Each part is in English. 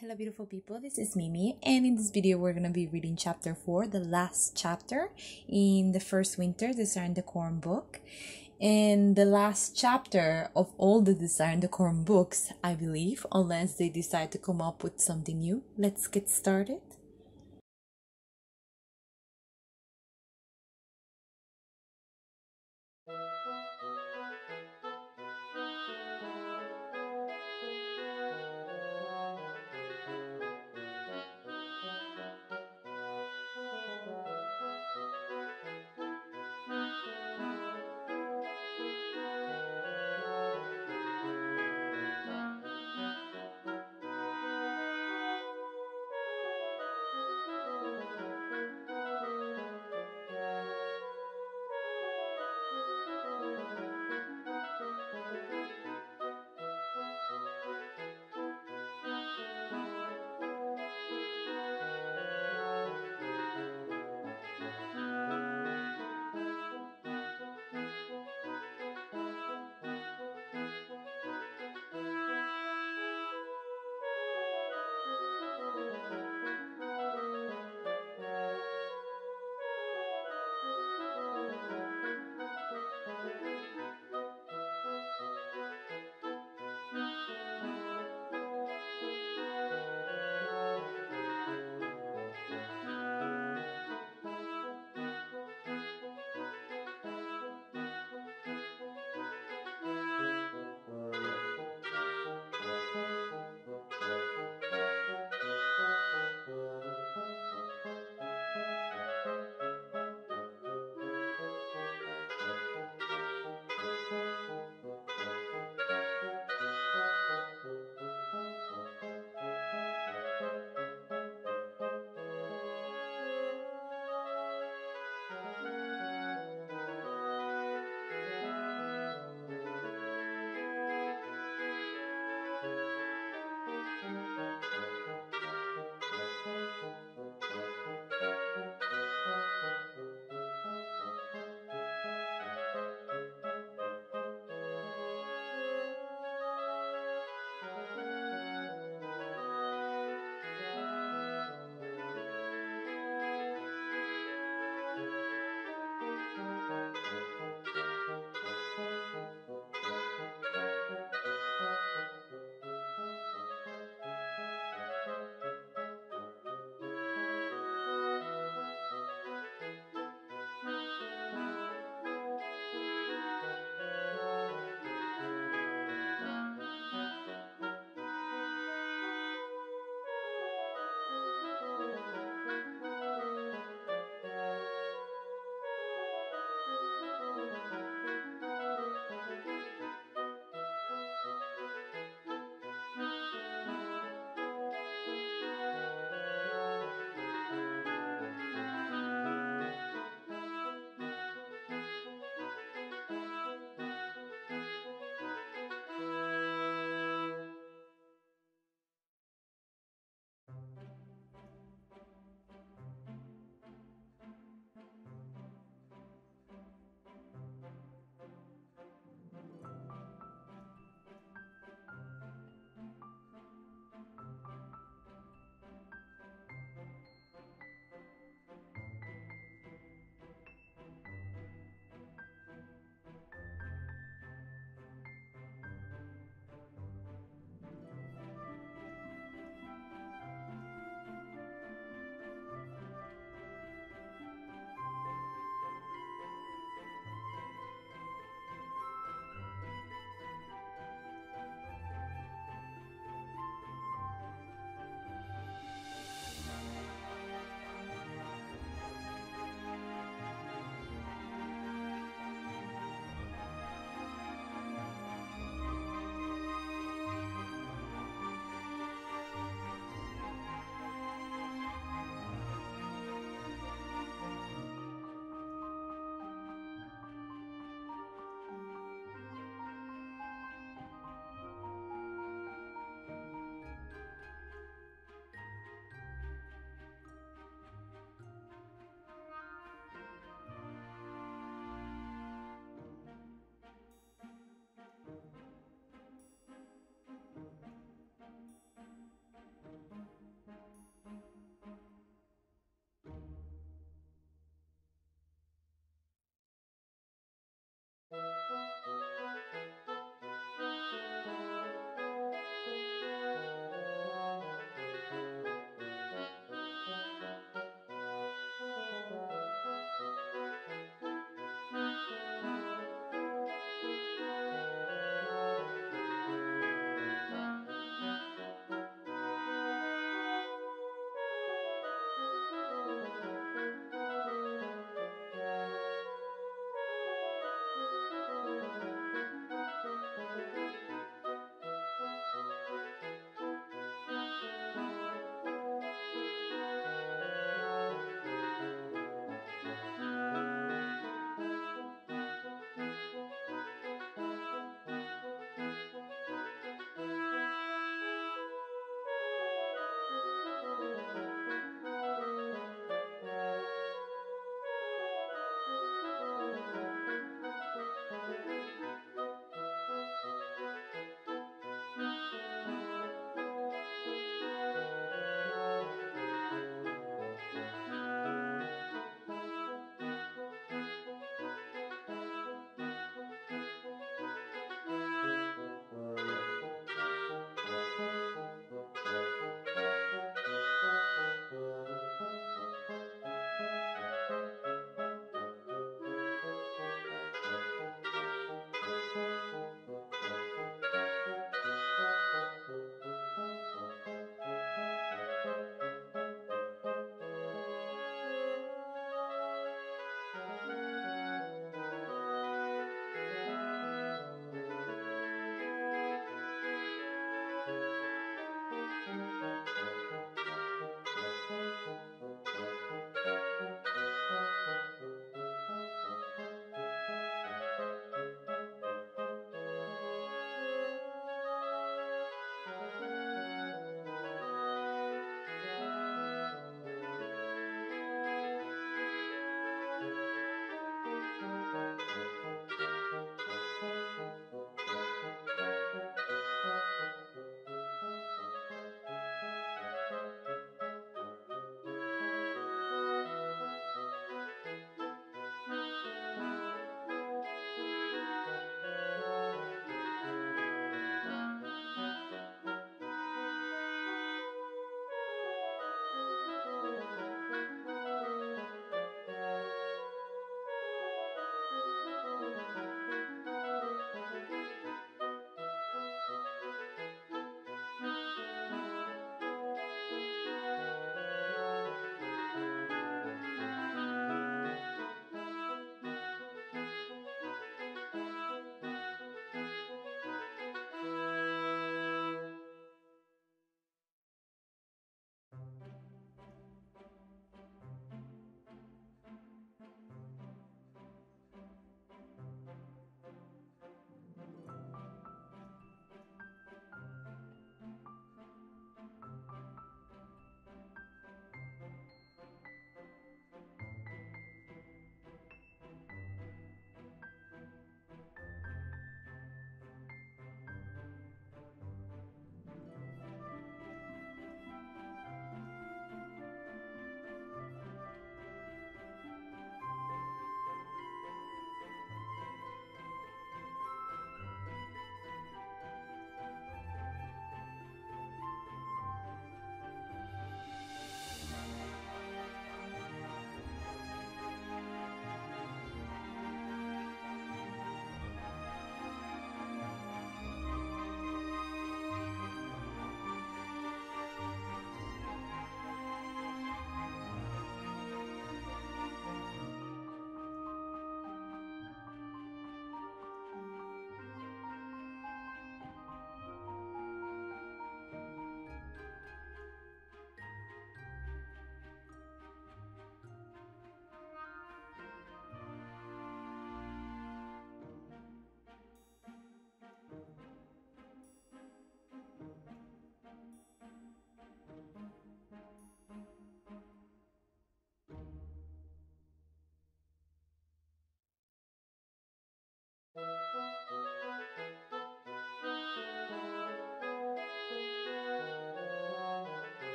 Hello beautiful people, this is Mimi and in this video we're going to be reading chapter 4, the last chapter in the first winter Desire Decorum book. And the last chapter of all the Desire Decorum books, I believe, unless they decide to come up with something new. Let's get started.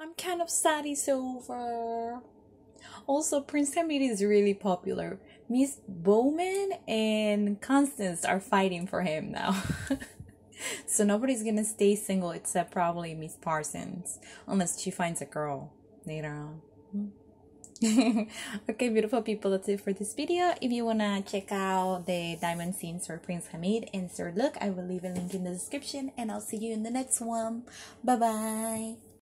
I'm kind of sad it's over. Also, Prince Hamid is really popular. Miss Bowman and Constance are fighting for him now. so nobody's gonna stay single except probably Miss Parsons, unless she finds a girl later on. Hmm. okay, beautiful people, that's it for this video. If you wanna check out the diamond scenes for Prince Hamid and Sir Look, I will leave a link in the description and I'll see you in the next one. Bye bye.